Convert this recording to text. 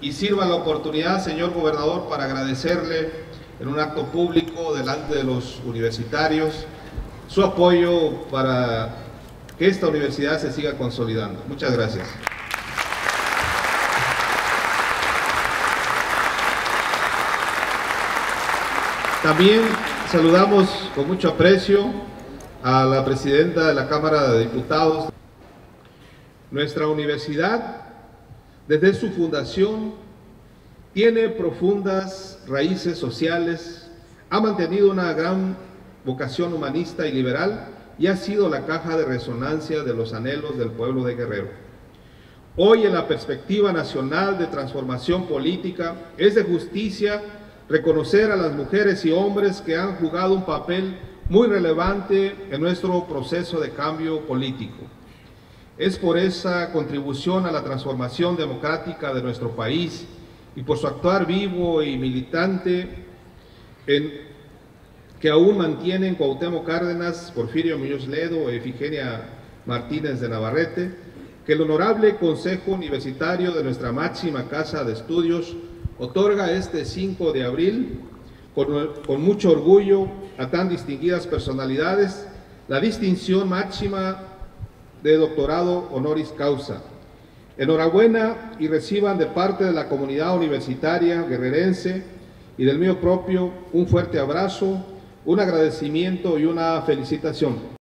y sirva la oportunidad, señor gobernador, para agradecerle en un acto público delante de los universitarios su apoyo para que esta universidad se siga consolidando. Muchas gracias. También saludamos con mucho aprecio a la presidenta de la Cámara de Diputados. Nuestra universidad, desde su fundación, tiene profundas raíces sociales, ha mantenido una gran vocación humanista y liberal y ha sido la caja de resonancia de los anhelos del pueblo de Guerrero. Hoy en la perspectiva nacional de transformación política es de justicia reconocer a las mujeres y hombres que han jugado un papel muy relevante en nuestro proceso de cambio político. Es por esa contribución a la transformación democrática de nuestro país y por su actuar vivo y militante que aún mantienen Cuauhtémoc Cárdenas, Porfirio Muñoz Ledo, Efigenia Martínez de Navarrete, que el honorable Consejo Universitario de nuestra máxima casa de estudios otorga este 5 de abril con, con, mucho orgullo a tan distinguidas personalidades la distinción máxima de doctorado honoris causa. Enhorabuena y reciban de parte de la comunidad universitaria guerrerense y del mío propio un fuerte abrazo, un agradecimiento y una felicitación.